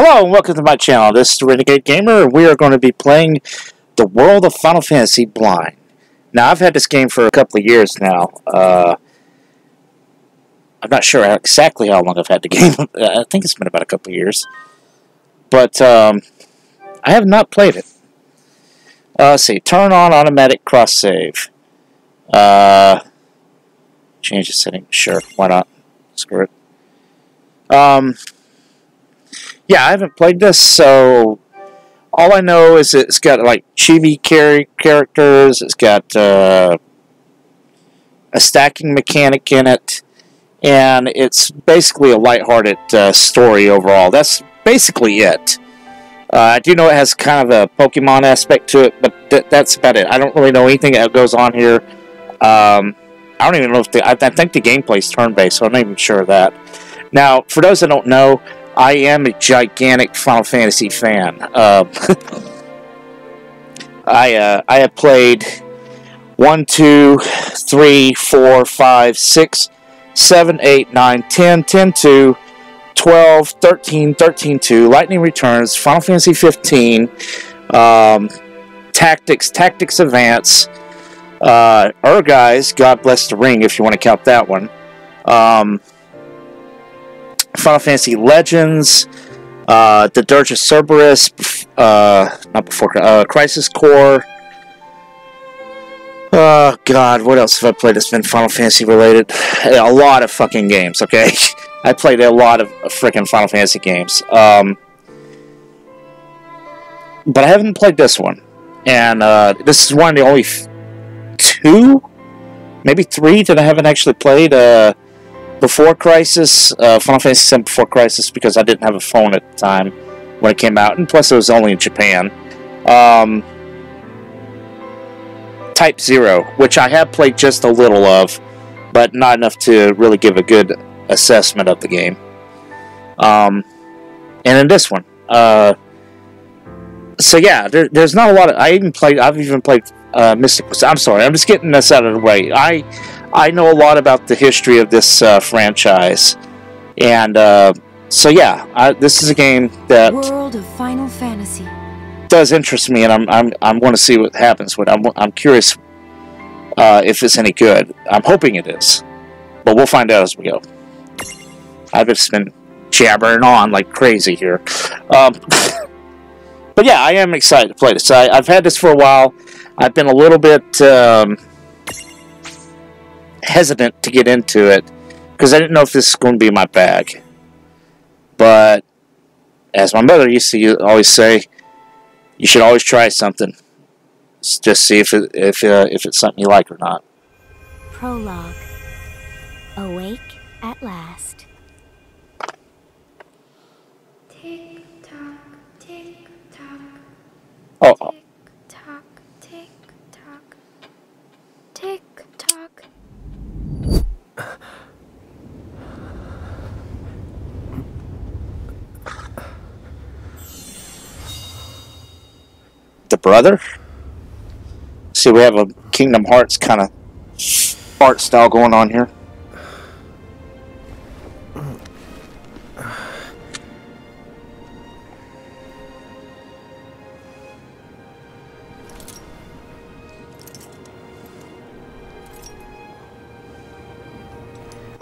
Hello and welcome to my channel. This is the Renegade Gamer and we are going to be playing the World of Final Fantasy Blind. Now I've had this game for a couple of years now. Uh, I'm not sure exactly how long I've had the game. I think it's been about a couple of years. But um, I have not played it. Uh, let's see. Turn on automatic cross save. Uh, change the setting. Sure, why not? Screw it. Um, yeah, I haven't played this, so all I know is it's got like chibi char characters. It's got uh, a stacking mechanic in it, and it's basically a lighthearted uh, story overall. That's basically it. Uh, I do know it has kind of a Pokemon aspect to it, but th that's about it. I don't really know anything that goes on here. Um, I don't even know if the, I, I think the gameplay's turn-based, so I'm not even sure of that. Now, for those that don't know, I am a gigantic Final Fantasy fan. Uh, I uh, I have played 1, 2, 3, 4, 5, 6, 7, 8, 9, 10, 10, 2, 12, 13, 13, 2, Lightning Returns, Final Fantasy 15, um, Tactics, Tactics Advance, uh, Ehrgeiz, God Bless the Ring, if you want to count that one. Um, Final Fantasy Legends, uh, the Dirge of Cerberus, uh, not before, uh, Crisis Core. Oh, God, what else have I played that's been Final Fantasy related? A lot of fucking games, okay? I played a lot of freaking Final Fantasy games. Um, but I haven't played this one. And uh, this is one of the only two, maybe three that I haven't actually played. Uh, before Crisis, uh, Final Fantasy VII Before Crisis, because I didn't have a phone at the time when it came out, and plus it was only in Japan. Um, Type Zero, which I have played just a little of, but not enough to really give a good assessment of the game. Um, and in this one, uh, so yeah, there, there's not a lot of. I even played. I've even played uh, Mystic. I'm sorry. I'm just getting this out of the way. I I know a lot about the history of this uh, franchise, and uh, so yeah, I, this is a game that World of Final Fantasy does interest me, and I'm I'm I'm going to see what happens with. I'm I'm curious uh, if it's any good. I'm hoping it is, but we'll find out as we go. I've just been jabbering on like crazy here, um, but yeah, I am excited to play this. I, I've had this for a while. I've been a little bit. Um, hesitant to get into it because I didn't know if this is going to be my bag. But as my mother used to always say, you should always try something. Just see if it, if uh, if it's something you like or not. Prologue. Awake at last. Brother. See, we have a Kingdom Hearts kind of art style going on here.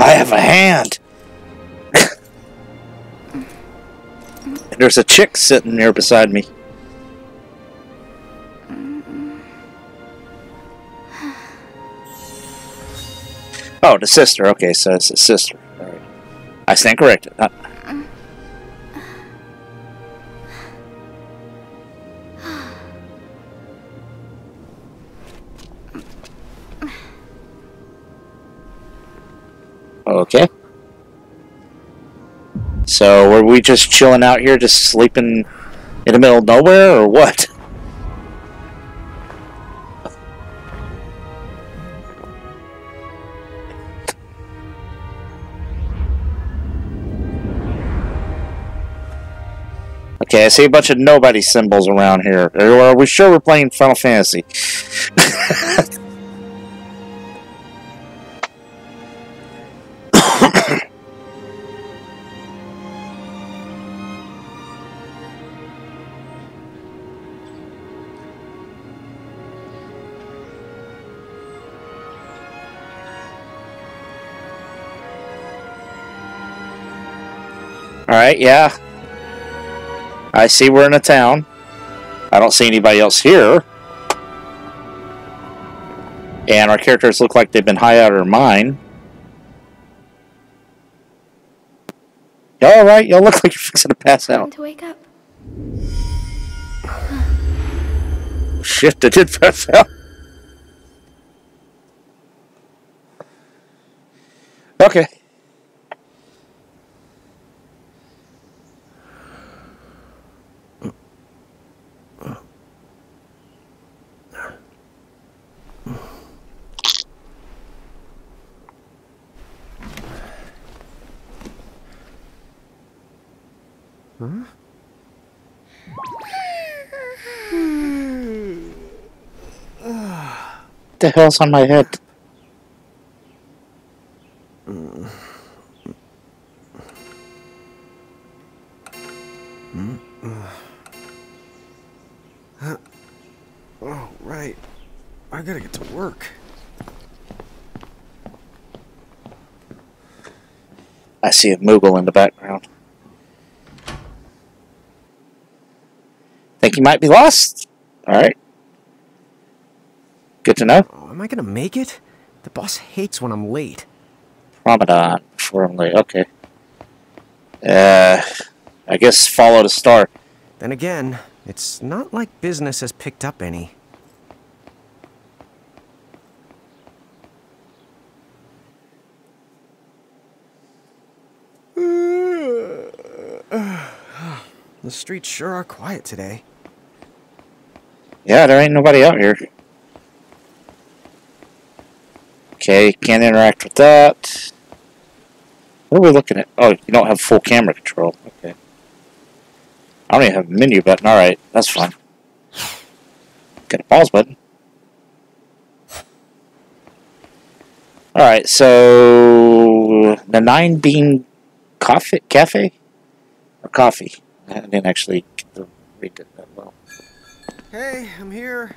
I have a hand. There's a chick sitting there beside me. Oh, the sister. Okay, so it's a sister. All right. I stand corrected. Uh, Okay. So, were we just chilling out here, just sleeping in the middle of nowhere, or what? Okay, I see a bunch of nobody symbols around here. Are we sure we're playing Final Fantasy? Alright, yeah. I see we're in a town. I don't see anybody else here. And our characters look like they've been high out of their mind. Y'all alright? Y'all look like you're fixing to pass out. to wake up. Shit, I did pass out. Okay. The hell's on my head? Oh, right. I gotta get to work. I see a Moogle in the background. Think you might be lost? Alright. Good to know. Oh, am I gonna make it? The boss hates when I'm late. Ramadan before I'm late. Okay. Uh, I guess follow the star. Then again, it's not like business has picked up any. The streets sure are quiet today. Yeah, there ain't nobody out here. Okay, can't interact with that. What are we looking at? Oh, you don't have full camera control. Okay. I don't even have a menu button. Alright, that's fine. Got a pause button. Alright, so the nine bean coffee cafe? Or coffee. I didn't actually read that well. Hey, I'm here.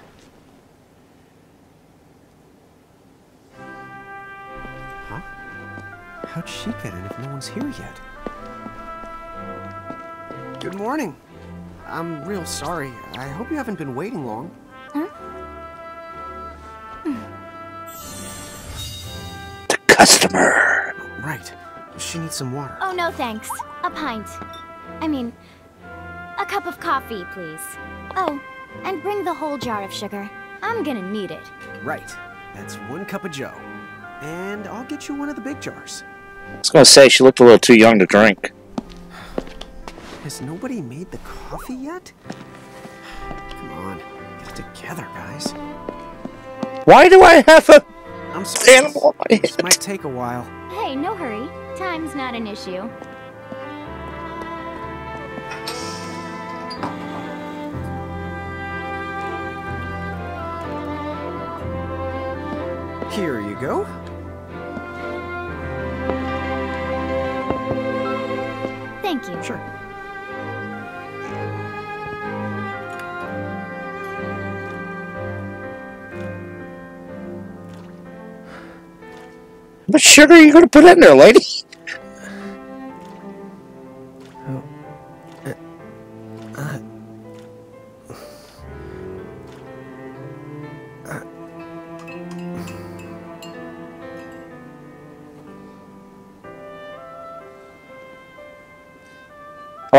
Huh? How'd she get in if no one's here yet? Good morning. I'm real sorry. I hope you haven't been waiting long. The customer. Right. She needs some water. Oh, no thanks. A pint. I mean, a cup of coffee, please. Oh, and bring the whole jar of sugar. I'm gonna need it. Right. That's one cup of Joe. And I'll get you one of the big jars. I was gonna say she looked a little too young to drink. Has nobody made the coffee yet? Come on, get it together, guys. Why do I have a I'm sorry. animal on my This might take a while. Hey, no hurry. Time's not an issue. Here you go. Thank you. Sure. How much sugar are you gonna put in there, lady?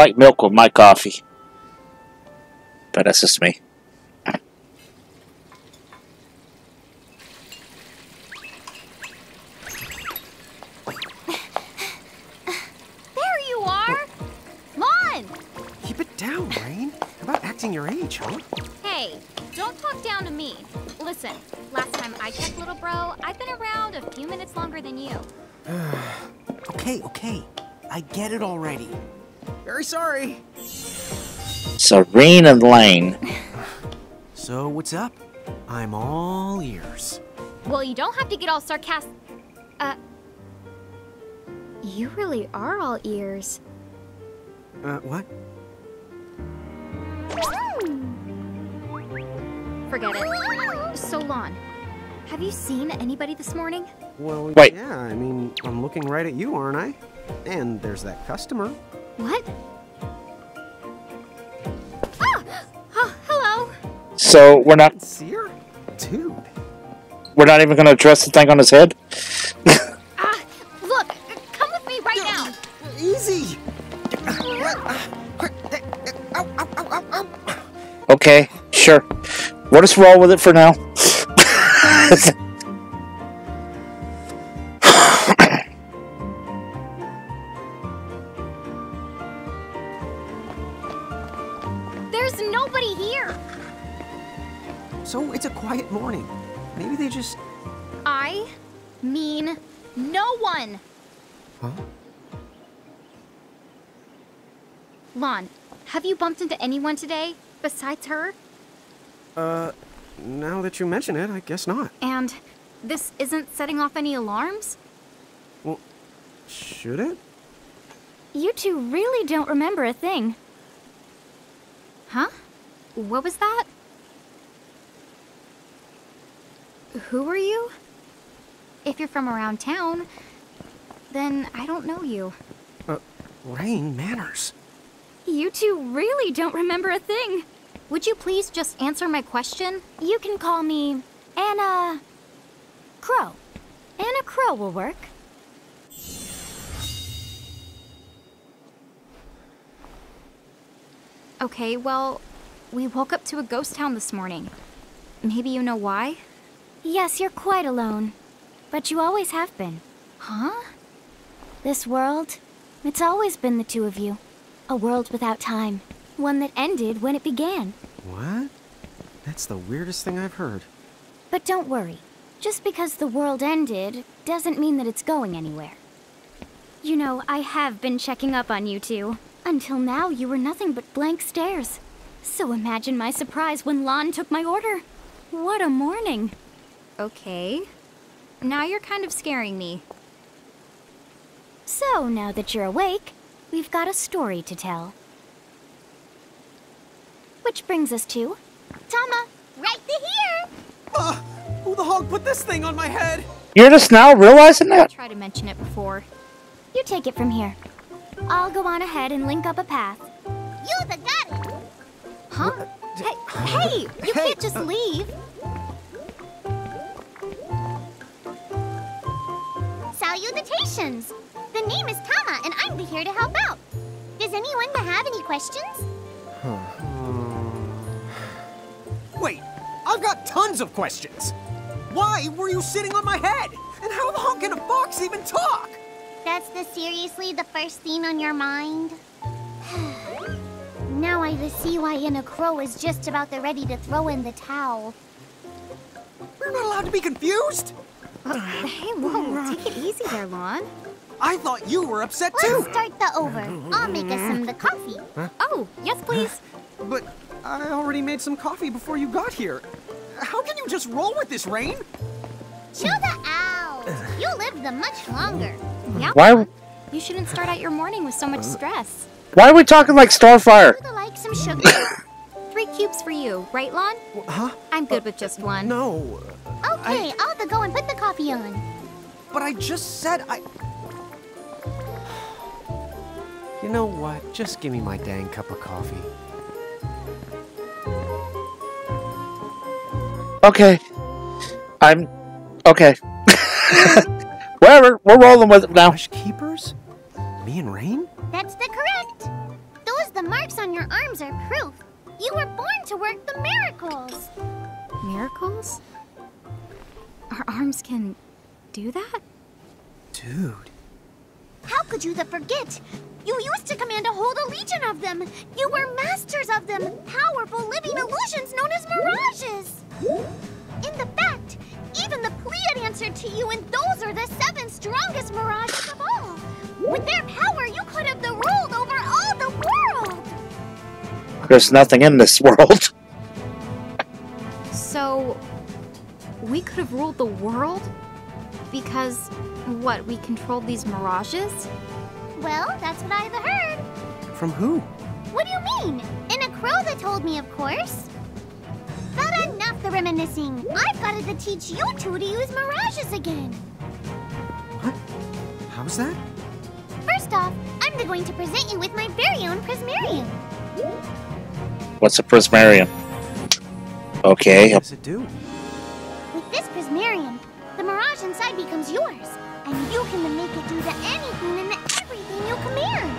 I like milk with my coffee. But that's just me. There you are! Come on! Keep it down, Reynn. How about acting your age, huh? Hey, don't talk down to me. Listen, last time I checked, little bro, I've been around a few minutes longer than you. Okay, okay. I get it already. Very sorry. Serene and Lane. So, what's up? I'm all ears. Well, you don't have to get all sarcastic. Uh, You really are all ears. Uh, what? forget it. Solon, have you seen anybody this morning? Well, Wait. yeah, I mean, I'm looking right at you, aren't I? And there's that customer. What? Ah! Oh, hello. So we're not See her? Dude. we're not even gonna address the thing on his head. Ah, look, come with me right now. Easy. Okay, sure. We'll just roll with it for now. Have you bumped into anyone today besides her? Uh, now that you mention it, I guess not. And this isn't setting off any alarms? Well, should it? You two really don't remember a thing. Huh? What was that? Who are you? If you're from around town, then I don't know you. Uh, Reynn manners. You two really don't remember a thing. Would you please just answer my question? You can call me Enna Kros. Enna Kros will work. Okay, well, we woke up to a ghost town this morning. Maybe you know why? Yes, you're quite alone. But you always have been. Huh? This world, it's always been the two of you. A world without time. One that ended when it began. What? That's the weirdest thing I've heard. But don't worry. Just because the world ended doesn't mean that it's going anywhere. You know, I have been checking up on you two. Until now, you were nothing but blank stares. So imagine my surprise when Lann took my order. What a morning. Okay. Now you're kind of scaring me. So, now that you're awake, we've got a story to tell. Which brings us to Tama, right to here. Ah! Who the hog put this thing on my head? You're just now realizing that? I that? tried to mention it before. You take it from here. I'll go on ahead and link up a path. You the got it! Huh? Hey, hey! You Hey, can't just uh, leave! Salutations! The name is Tama, and I'm here to help out. Does anyone have any questions? Hmm. Wait, I've got tons of questions. Why were you sitting on my head? And how the hell can a fox even talk? That's the seriously the first thing on your mind? now I see why Enna Kros is just about the ready to throw in the towel. We're not allowed to be confused. Hey, whoa, take it easy there, Lann. I thought you were upset Let's too. start the over. I'll make us some of the coffee. Oh, yes, please. But I already made some coffee before you got here. How can you just roll with this, Reynn? Chill the out. You live the much longer. Yeah, Why- You shouldn't start out your morning with so much uh-huh. stress. Why are we talking like Starfire? Would like some sugar? Three cubes for you, right, Lann? Huh? I'm good with just one. No. okay, I'll the go and put the coffee on. But I just said I. You know what? Just give me my dang cup of coffee. Okay. I'm okay. Whatever, we're rolling with it now. Fresh keepers? Me and Reynn? That's the correct. Those the marks on your arms are proof. You were born to work the miracles. Miracles? Our arms can do that? Dude. How could you the forget? You used to command a whole legion of them. You were masters of them, powerful living illusions known as mirages. In the fact, even the Pleiad answered to you, and those are the seven strongest mirages of all. With their power, you could have the ruled over all the world. There's nothing in this world. So, we could have ruled the world? Because, what, we controlled these mirages? Well, that's what I've heard. From who? What do you mean? Enna Kros that told me, of course. But enough the reminiscing. I've got to teach you two to use mirages again. What? How's that? First off, I'm going to present you with my very own Prismarium. What's a prismarium? Okay, What does it do? With this Prismarium, the inside becomes yours, and you can make it do the anything and the everything you command.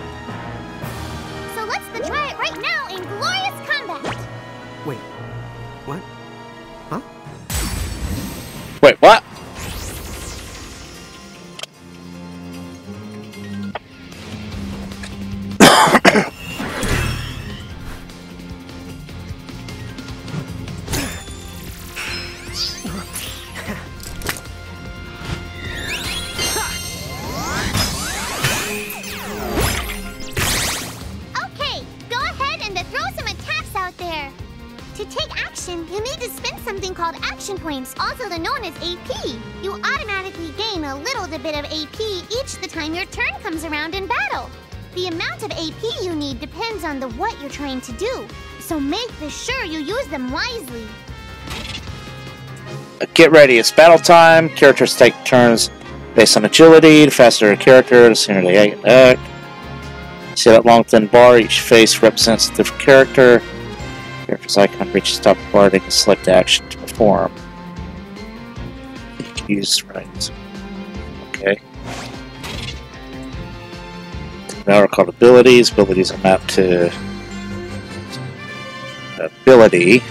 So let's the try it right now in glorious combat. Wait. What? Huh? wait, what? Called action points, also known as AP. You automatically gain a little bit of AP each the time your turn comes around in battle. The amount of AP you need depends on the what you're trying to do, so make sure you use them wisely. Get ready, it's battle time. Characters take turns based on agility. The faster a character, the sooner they act. See that long thin bar? Each face represents a different character. Character's icon reaches top bar, they can select action to can use right. Okay. Now are called abilities. Abilities are mapped to ability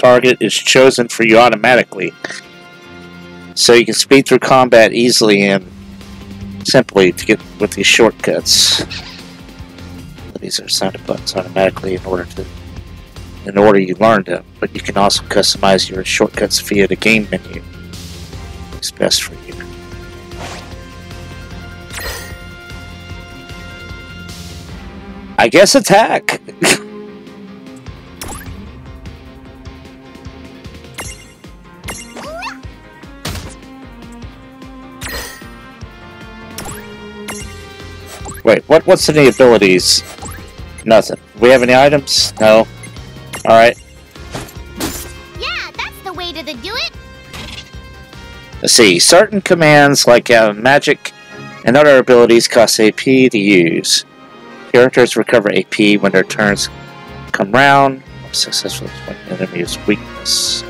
target is chosen for you automatically. So you can speed through combat easily and simply to get with these shortcuts. These are to buttons automatically in order to in order you learned them, but you can also customize your shortcuts via the game menu. It's best for you. I guess attack. Wait, what? What's any abilities? Nothing. We have any items? No. All right. Yeah, that's the way to the do it. Let's see. Certain commands like uh, magic and other abilities cost AP to use. Characters recover AP when their turns come round. Successfully exploit an enemy's weakness.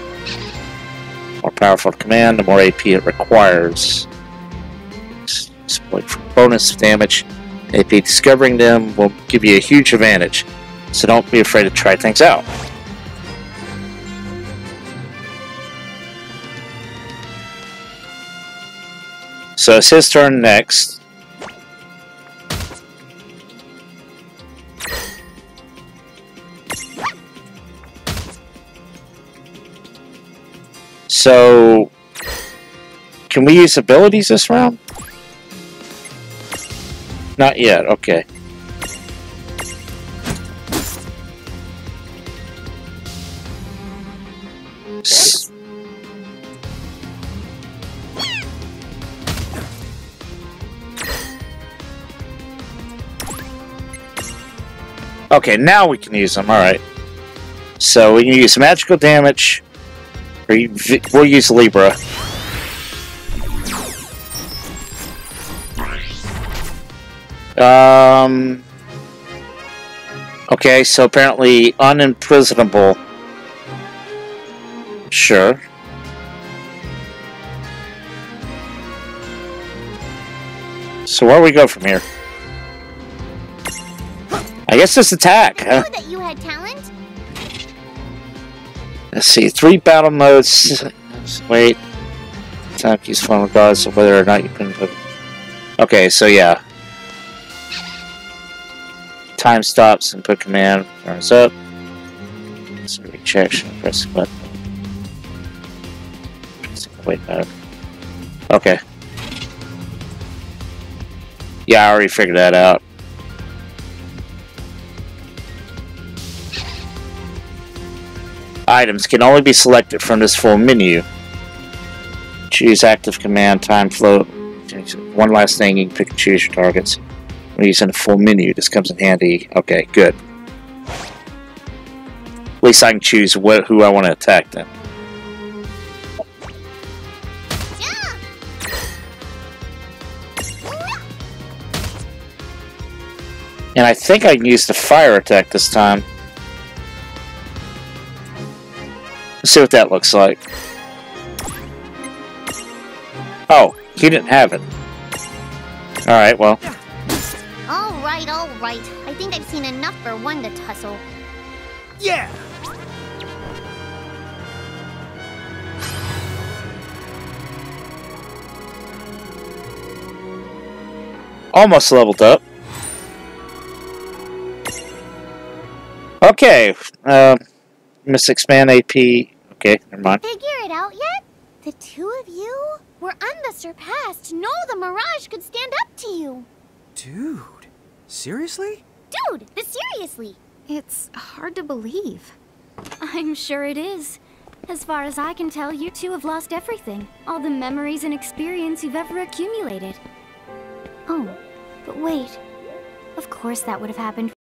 More powerful the command, the more AP it requires. Exploit for bonus damage. AP discovering them will give you a huge advantage, so don't be afraid to try things out. So it's his turn next. So, can we use abilities this round? Not yet, okay. S- Okay, now we can use them, alright. So we can use magical damage, or we'll use Libra. Um. Okay, so apparently unimprismable. Sure. So where do we go from here? I guess this attack. Huh? that you had talent. Let's see, three battle modes. Wait. Time keys form regardless of whether or not you can put. Okay, so yeah. Time stops and put command turns up. So reach action, press the button. Wait, no. Okay. Yeah, I already figured that out. Items can only be selected from this full menu. Choose active command, time flow. One last thing, you can pick and choose your targets. When you using the full menu, this comes in handy. Okay, good. At least I can choose who I want to attack then. And I think I can use the fire attack this time. Let's see what that looks like. Oh, he didn't have it. Alright, well. All right, all right. I think I've seen enough for one to tussle. Yeah! Almost leveled up. Okay, uh, Miss Expand AP. Okay, never mind. Figure it out yet? The two of you were unsurpassed. No, the Mirage could stand up to you. Dude, seriously? Dude, this seriously. It's hard to believe. I'm sure it is. As far as I can tell, you two have lost everything. All the memories and experience you've ever accumulated. Oh, but wait. Of course that would have happened